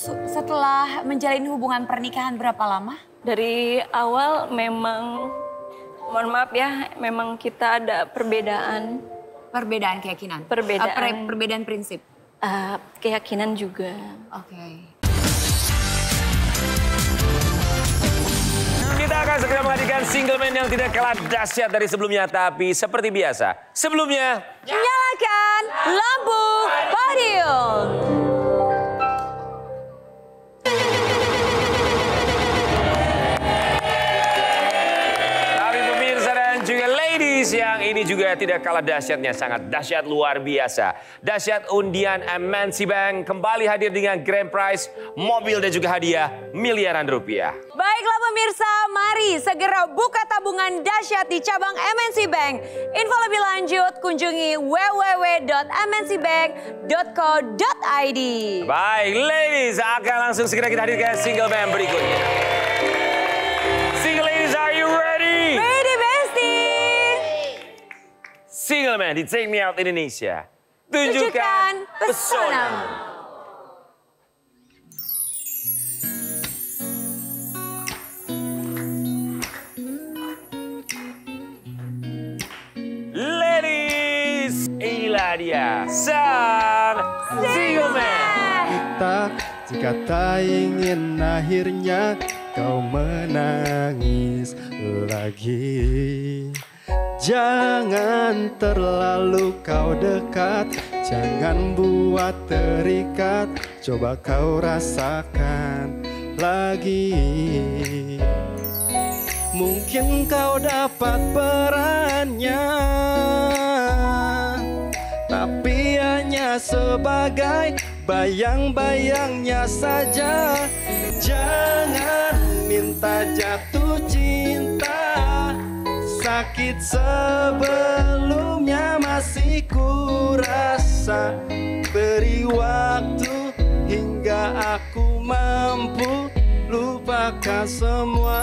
setelah menjalin hubungan pernikahan berapa lama? Dari awal memang, mohon maaf ya, memang kita ada perbedaan. Perbedaan keyakinan? Perbedaan. Uh, perbedaan prinsip? Uh, keyakinan juga. Oke. Okay. Kita akan segera menghadirkan single man yang tidak kalah dahsyat dari sebelumnya. Tapi seperti biasa, sebelumnya... Nyalakan lampu podium. Yang ini juga tidak kalah dahsyatnya, sangat dahsyat luar biasa. Dahsyat undian MNC Bank kembali hadir dengan grand prize, mobil dan juga hadiah miliaran rupiah. Baiklah pemirsa, mari segera buka tabungan dahsyat di cabang MNC Bank. Info lebih lanjut kunjungi www.mncbank.co.id. Baik, ladies, akan langsung segera kita hadirkan single band berikutnya. Single Man di Take Me Out Indonesia. Tunjukkan, pesona. Ladies, inilah dia sang Single Man. Kita jika tak ingin akhirnya kau menangis lagi. Jangan terlalu kau dekat Jangan buat terikat. Coba kau rasakan lagi. Mungkin kau dapat perannya Tapi hanya sebagai bayang-bayangnya saja. Jangan minta jatuh sakit sebelumnya masih kurasa. Beri waktu hingga aku mampu lupakan semua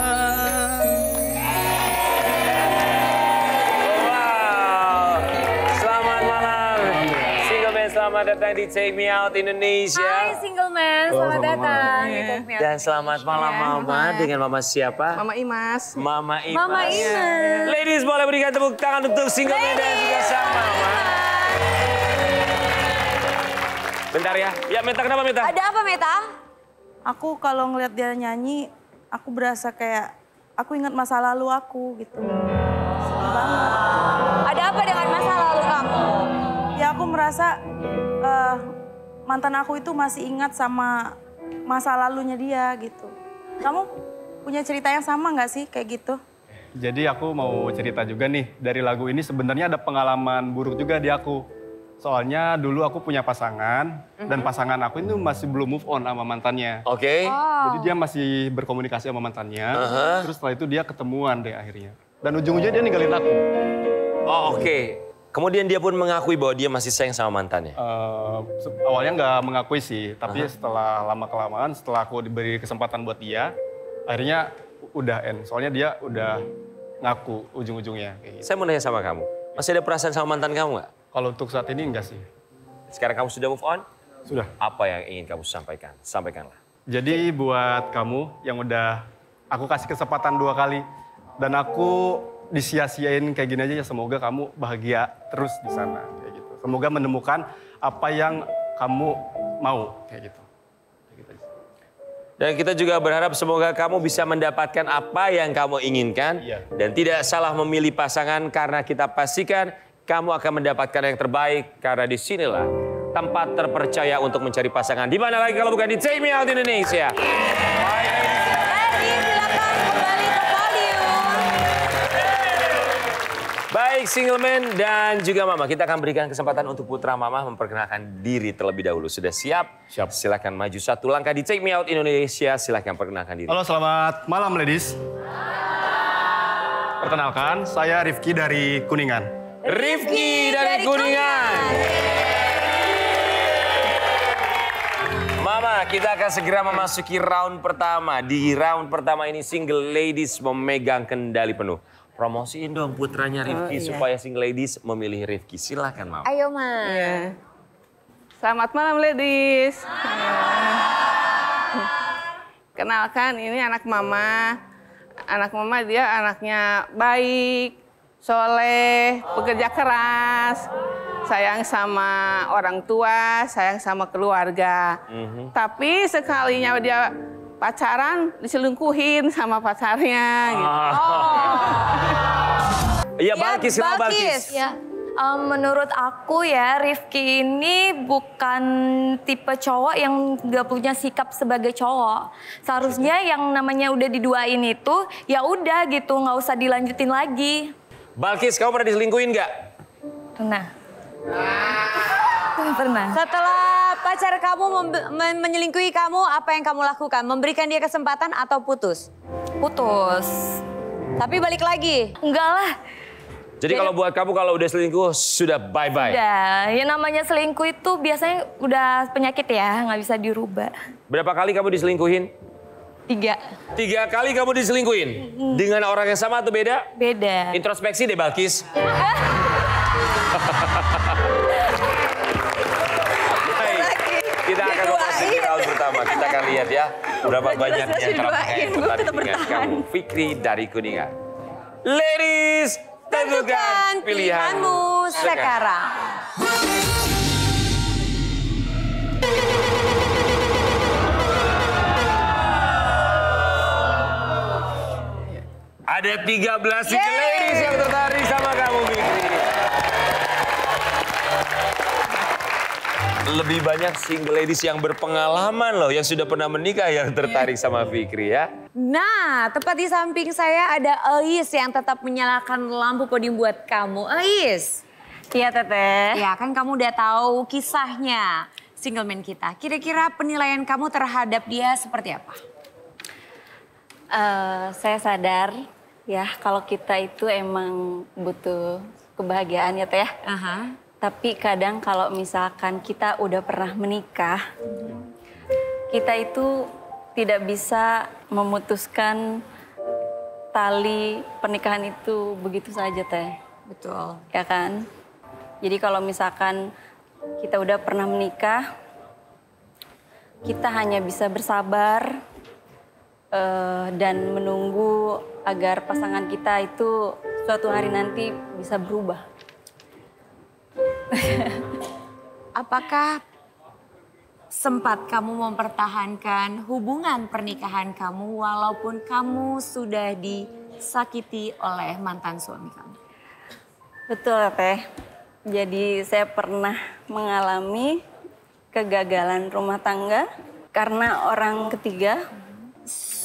selamat datang di Take Me Out Indonesia. Hai single man, selamat datang di Take Me Out. Dan selamat malam Mama dengan Mama siapa? Mama Imas. Mama Imas. Mama Imas. Ladies boleh berikan tepuk tangan untuk single man dan juga sang Mama. Bentar ya. Ya Meta kenapa Meta? Ada apa Meta? Aku kalau ngeliat dia nyanyi, aku berasa kayak aku ingat masa lalu aku gitu. Sedih banget. Merasa uh, mantan aku itu masih ingat sama masa lalunya dia gitu. Kamu punya cerita yang sama nggak sih kayak gitu? Jadi aku mau cerita juga nih dari lagu ini sebenarnya ada pengalaman buruk juga di aku. Soalnya dulu aku punya pasangan mm-hmm. dan pasangan aku itu masih belum move on sama mantannya. Oke. Okay. Wow. Jadi dia masih berkomunikasi sama mantannya. Uh-huh. Terus setelah itu dia ketemuan deh akhirnya. Dan ujung-ujungnya dia ninggalin aku. Oh oke. Okay. Kemudian dia pun mengakui bahwa dia masih sayang sama mantannya. Uh, awalnya nggak mengakui sih, tapi uh -huh. setelah lama kelamaan, setelah aku diberi kesempatan buat dia, akhirnya udah end. Soalnya dia udah ngaku ujung-ujungnya. Gitu. Saya mau nanya sama kamu, masih ada perasaan sama mantan kamu nggak? Kalau untuk saat ini enggak sih. Sekarang kamu sudah move on? Sudah. Apa yang ingin kamu sampaikan? Sampaikanlah. Jadi buat kamu yang udah aku kasih kesempatan dua kali dan aku disia-siain kayak gini aja ya semoga kamu bahagia terus di sana kayak gitu. Semoga menemukan apa yang kamu mau kayak gitu. Dan kita juga berharap semoga kamu bisa mendapatkan apa yang kamu inginkan iya. dan tidak salah memilih pasangan karena kita pastikan kamu akan mendapatkan yang terbaik karena di sinilah tempat terpercaya untuk mencari pasangan. Di mana lagi kalau bukan di Me Out Indonesia. Baik single man dan juga mama, kita akan berikan kesempatan untuk putra mama memperkenalkan diri terlebih dahulu. Sudah siap? Siap. Silakan maju satu langkah di Take Me Out Indonesia. Silakan perkenalkan diri. Halo, selamat malam ladies. Perkenalkan, saya Rifki dari Kuningan. Rifki dari, dari Kuningan. Mama, kita akan segera memasuki round pertama. Di round pertama ini single ladies memegang kendali penuh. Promosiin dong putranya Rifki oh, iya. supaya single ladies memilih Rifki. Silahkan Mama. Ayo Ma. Iya. Selamat malam ladies. kenalkan ini anak mama. Anak mama dia anaknya baik, soleh, bekerja keras, sayang sama orang tua, sayang sama keluarga. Tapi sekalinya dia pacaran diselingkuhin sama pacarnya gitu. Iya Ya, Balkis, kenapa Balkis? Balkis. Ya, em, menurut aku ya Rifki ini bukan tipe cowok yang gak punya sikap sebagai cowok. Seharusnya yang namanya udah diduain itu ya udah gitu, nggak usah dilanjutin lagi. Balkis, kamu pernah diselingkuhin nggak? Pernah. Pernah. Setelah pacar kamu menyelingkuhi kamu, apa yang kamu lakukan? Memberikan dia kesempatan atau putus? Putus. Tapi balik lagi. Enggak lah. Jadi kalau buat kamu kalau udah selingkuh sudah bye-bye. Udah, ya namanya selingkuh itu biasanya udah penyakit ya, nggak bisa dirubah. Berapa kali kamu diselingkuhin? Tiga. Tiga kali kamu diselingkuhin. Dengan orang yang sama atau beda? Beda. Introspeksi deh Balkis. lihat ya berapa banyak yang terpakai pertandingan kamu. Fikri dari Kuningan. Ladies, tentukan pilihanmu sekarang. Ada 13 single ladies yang tertarik sama kamu, Fikri. Lebih banyak single ladies yang berpengalaman loh, yang sudah pernah menikah yang tertarik sama Fikri ya. Nah, tepat di samping saya ada Ais yang tetap menyalakan lampu podium buat kamu. Ais. Iya teteh. Ya kan kamu udah tahu kisahnya single man kita. Kira-kira penilaian kamu terhadap dia seperti apa? Eh, saya sadar ya kalau kita itu emang butuh kebahagiaan ya teh. Aha. Tapi kadang kalau misalkan kita udah pernah menikah, kita itu tidak bisa memutuskan tali pernikahan itu begitu saja teh. Betul. Ya kan? Jadi kalau misalkan kita udah pernah menikah, kita hanya bisa bersabar eh, dan menunggu agar pasangan kita itu suatu hari nanti bisa berubah. Apakah sempat kamu mempertahankan hubungan pernikahan kamu walaupun kamu sudah disakiti oleh mantan suami kamu? Betul teh. Jadi saya pernah mengalami kegagalan rumah tangga karena orang ketiga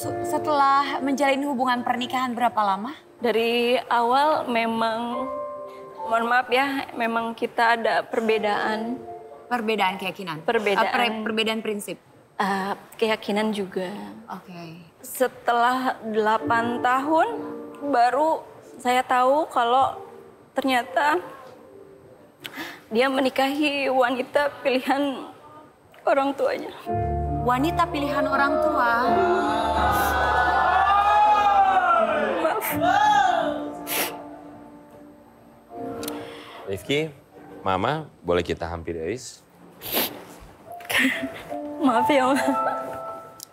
Setelah menjalin hubungan pernikahan berapa lama? Dari awal memang, mohon maaf ya, memang kita ada perbedaan Perbedaan keyakinan? Perbedaan. Eh, per- perbedaan prinsip? eh, keyakinan juga. Oke. Setelah 8 tahun baru saya tahu kalau ternyata dia menikahi wanita pilihan orang tuanya. Wanita pilihan orang tua. Maaf. Rifki, Mama, boleh kita hampir Ais? Maaf ya, Ma.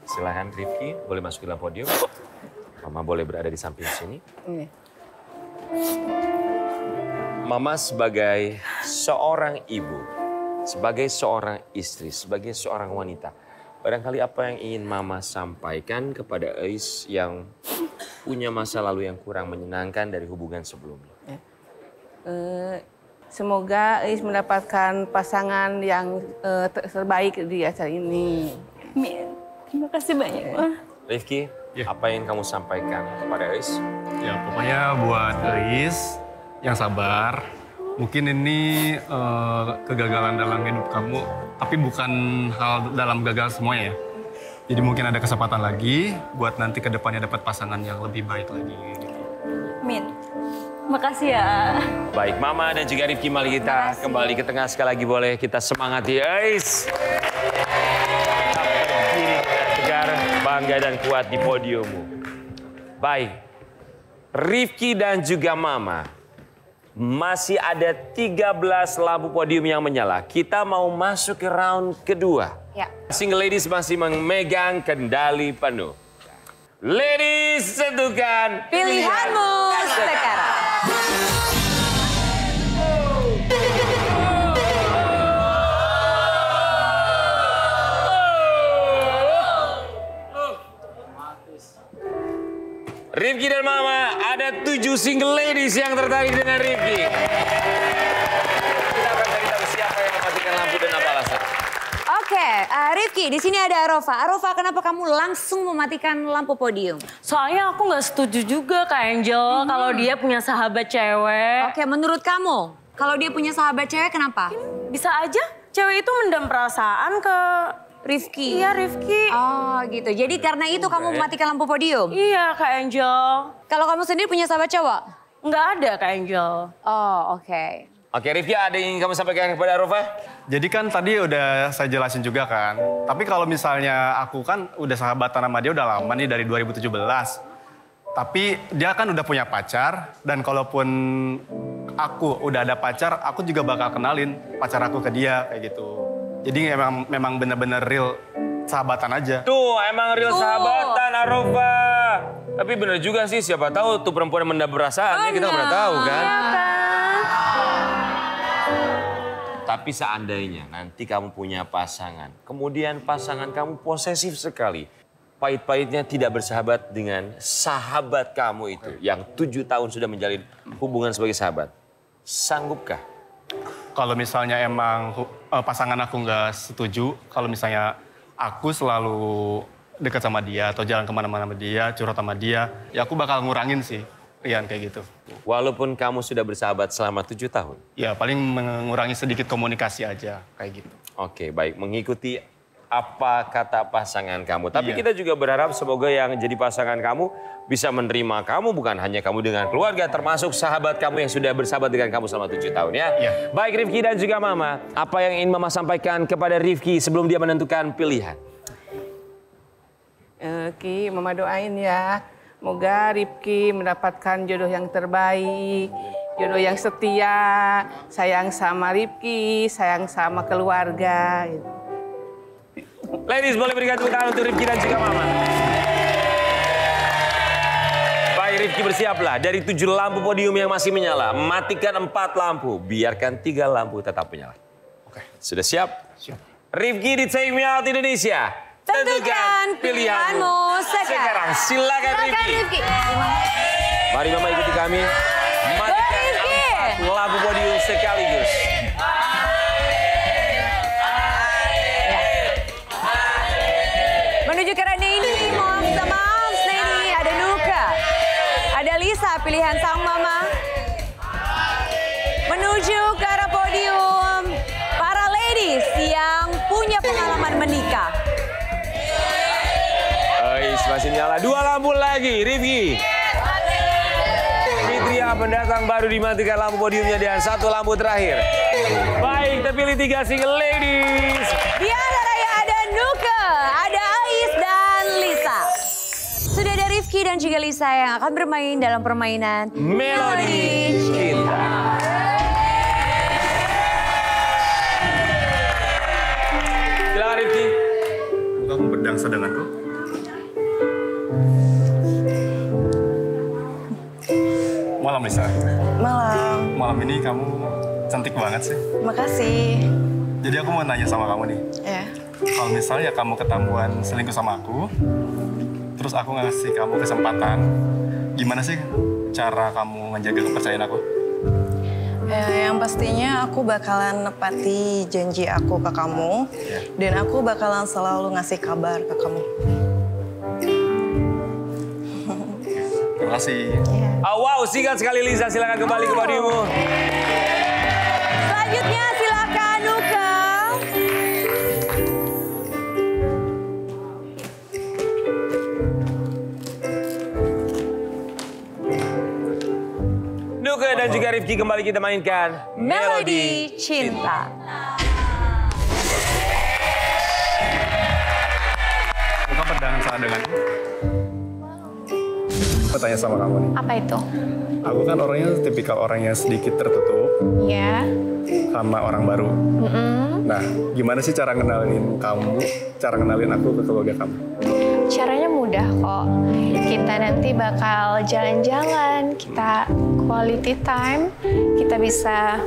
Silahkan Rifki, boleh masuk ke dalam podium. Mama boleh berada di samping sini. Mama sebagai seorang ibu, sebagai seorang istri, sebagai seorang wanita. Barangkali apa yang ingin Mama sampaikan kepada Ais yang punya masa lalu yang kurang menyenangkan dari hubungan sebelumnya. Eh, semoga Ais mendapatkan pasangan yang ter- terbaik di acara ini. Amin. Terima kasih banyak, Ma. Rifki, Ya. apa yang kamu sampaikan kepada Ais? Ya pokoknya buat Ais yang sabar. Mungkin ini eh, kegagalan dalam hidup kamu, tapi bukan hal dalam gagal semuanya ya. Jadi mungkin ada kesempatan lagi buat nanti ke depannya dapat pasangan yang lebih baik lagi. Gitu. Amin. Makasih ya. Baik, Mama dan juga Rifki, mari kita kembali ke tengah sekali lagi boleh kita semangati Ais. Tegar, bangga dan kuat di podiummu. Baik, Rifki dan juga Mama, masih ada 13 lampu podium yang menyala. Kita mau masuk ke round kedua. Ya. Single ladies masih memegang kendali penuh. Ladies, tentukan Pilihanmu sekarang. Rifki dan Mama, ada tujuh single ladies yang tertarik dengan Rifki. Kita akan cari tahu siapa yang mematikan lampu dan apa alasan. Oke, eh, Rifki, di sini ada Arova. Arova, kenapa kamu langsung mematikan lampu podium? Soalnya aku nggak setuju juga Kak Angel kalau dia punya sahabat cewek. Oke, menurut kamu, kalau dia punya sahabat cewek, kenapa? Bisa aja cewek itu mendam perasaan ke Rifki. Iya Rifki. Oh gitu. Jadi karena itu kamu mematikan lampu podium. Iya Kak Angel. Kalau kamu sendiri punya sahabat cowok? Nggak ada Kak Angel. Oh oke. Oke, Rifki ada yang ingin kamu sampaikan kepada Arova? Jadi kan tadi udah saya jelasin juga kan. Tapi kalau misalnya aku kan udah sahabatan sama dia udah lama nih dari 2017. Tapi dia kan udah punya pacar dan kalaupun aku udah ada pacar, aku juga bakal kenalin pacar aku ke dia kayak gitu. Jadi memang memang bener-bener real sahabatan aja. Tuh, emang real Tuh. sahabatan Arova. Tapi bener juga sih, siapa tahu tuh perempuan yang mendam perasaannya kita nggak pernah tahu kan. Tapi seandainya nanti kamu punya pasangan, kemudian pasangan kamu posesif sekali, pahit-pahitnya tidak bersahabat dengan sahabat kamu itu yang tujuh tahun sudah menjalin hubungan sebagai sahabat, sanggupkah? Kalau misalnya emang eh, pasangan aku nggak setuju, kalau misalnya aku selalu dekat sama dia atau jalan ke mana-mana sama dia, curhat sama dia, ya aku bakal ngurangin sih, Rian kayak gitu. Walaupun kamu sudah bersahabat selama tujuh tahun. Ya paling mengurangi sedikit komunikasi aja kayak gitu. Oke, baik. Mengikuti apa kata pasangan kamu. Tapi Iya. kita juga berharap semoga yang jadi pasangan kamu bisa menerima kamu bukan hanya kamu dengan keluarga, termasuk sahabat kamu yang sudah bersahabat dengan kamu selama tujuh tahun ya. Iya. Baik Rifki dan juga Mama, apa yang ingin Mama sampaikan kepada Rifki sebelum dia menentukan pilihan? Oke, Mama doain ya. Moga Ripki mendapatkan jodoh yang terbaik, jodoh yang setia, sayang sama Ripki, sayang sama keluarga. gitu. Ladies, boleh berikan tepuk tangan untuk Rifki dan juga Mama. Baik Rifki bersiaplah. Dari tujuh lampu podium yang masih menyala, matikan empat lampu. Biarkan tiga lampu tetap menyala. Oke. Sudah siap? Siap. Rifki di Take Me Out Indonesia. Tentukan pilihanmu sekarang. Silakan, Silakan Rifki. Rifki. Mari Mama ikuti kami. Matikan Rifki. empat lampu podium sekaligus. Menuju ke ini, Moms the Moms. Ini ada Nuka. Ada Lisa, pilihan sang mama. Menuju ke arah podium. Para ladies yang punya pengalaman menikah. Ais, masih nyala. Dua lampu lagi, Rifki. Fitria pendatang baru dimatikan lampu podiumnya dan satu lampu terakhir. Baik, terpilih tiga single ladies. Rifki dan juga Lisa yang akan bermain dalam permainan Melodi Cinta. Silakan Rifki. Kamu berdangsa denganku? Malam Lisa. Malam, Malam ini kamu cantik banget sih. makasih. Jadi aku mau nanya sama kamu nih. Ya. Kalau misalnya kamu ketahuan selingkuh sama aku, terus aku ngasih kamu kesempatan, gimana sih cara kamu menjaga kepercayaan aku? Ya, yang pastinya aku bakalan nepati janji aku ke kamu Ya. dan aku bakalan selalu ngasih kabar ke kamu. Terima kasih. Oh, wow, singkat sekali Lisa. Silakan kembali ke podiummu. Selanjutnya Dan juga Rifki kembali kita mainkan Melodi Cinta. Bukan perdangan salah denganku. Aku tanya sama kamu nih. Apa itu? Aku kan orangnya tipikal orang yang sedikit tertutup. Ya. sama orang baru. Nah, gimana sih cara kenalin kamu, cara kenalin aku ke keluarga kamu? Caranya mudah kok. Kita nanti bakal jalan-jalan, kita quality time, kita bisa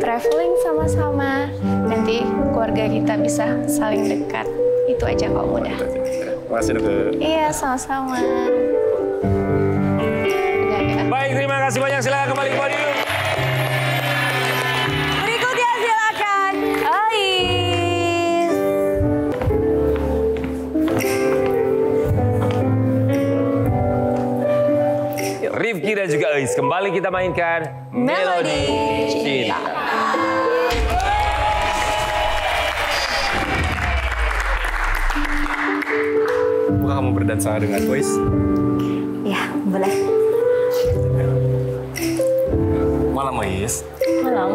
traveling sama-sama. Nanti keluarga kita bisa saling dekat. Itu aja kok mudah. Makasih ke Iya, sama-sama. Baik, terima kasih banyak. Silakan kembali ke podium. Dan juga Ais. Kembali kita mainkan Melodi Cinta. Buka kamu berdansa dengan voice. Ya, boleh. Malam Ais. Malam.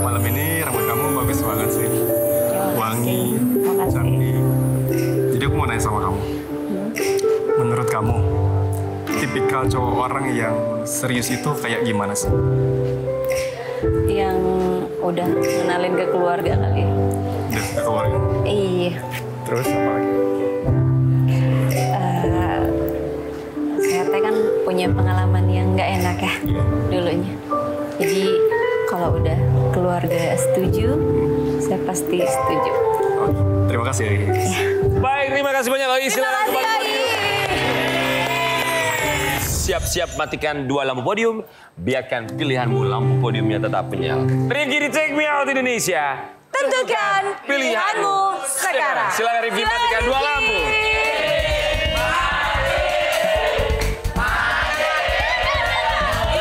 Malam ini rambut kamu bagus banget sih. Wangi, Makasih. cantik. Jadi aku mau nanya sama kamu. Menurut kamu, tipikal cowok orang yang serius itu kayak gimana sih? Yang udah kenalin ke keluarga kali ya. Udah ke keluarga. Iya. Terus apa lagi? Eh, saya teh kan punya pengalaman yang nggak enak ya dulunya. Jadi kalau udah keluarga setuju, saya pasti setuju. Oh, terima kasih Ais. Baik, terima kasih banyak Ais. Terima Silakan kasih Siap-siap matikan dua lampu podium. Biarkan pilihanmu lampu podiumnya tetap menyala. Rifki di Take Me Out Indonesia. Tentukan pilihanmu sekarang. Silakan Rifki matikan dua lampu.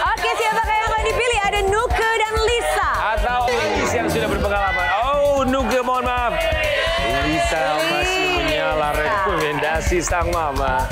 Oke, siapakah yang akan dipilih? Ada Nuke dan Lisa. Atau Ais yang sudah berpengalaman. Oh, Nuke mohon maaf. Lisa masih menyala rekomendasi sang mama.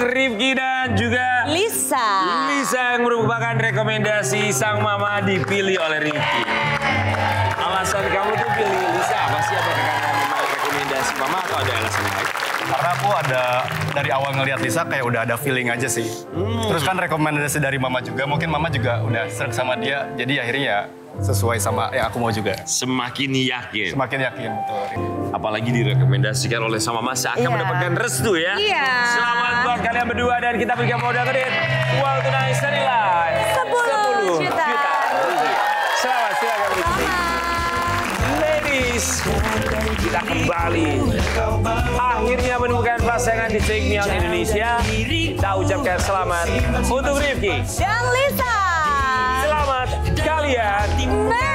Rifki dan juga Lisa. Lisa yang merupakan rekomendasi sang mama dipilih oleh Rifki. Alasan kamu Aku ada dari awal ngelihat Lisa kayak udah ada feeling aja sih. Terus kan rekomendasi dari mama juga, mungkin mama juga udah sering sama dia, jadi akhirnya ya sesuai sama yang aku mau juga. Semakin yakin. Semakin yakin betul. Apalagi direkomendasikan oleh sama mama seakan Iya. mendapatkan restu ya. Iya. Selamat buat kalian berdua dan kita berikan modal kredit. Uang tunai senilai 10 juta. Selamat, kita kembali. Akhirnya menemukan pasangan di Take Me Out Indonesia. Kita ucapkan selamat untuk Rifki. Dan Lisa. Selamat kalian Match.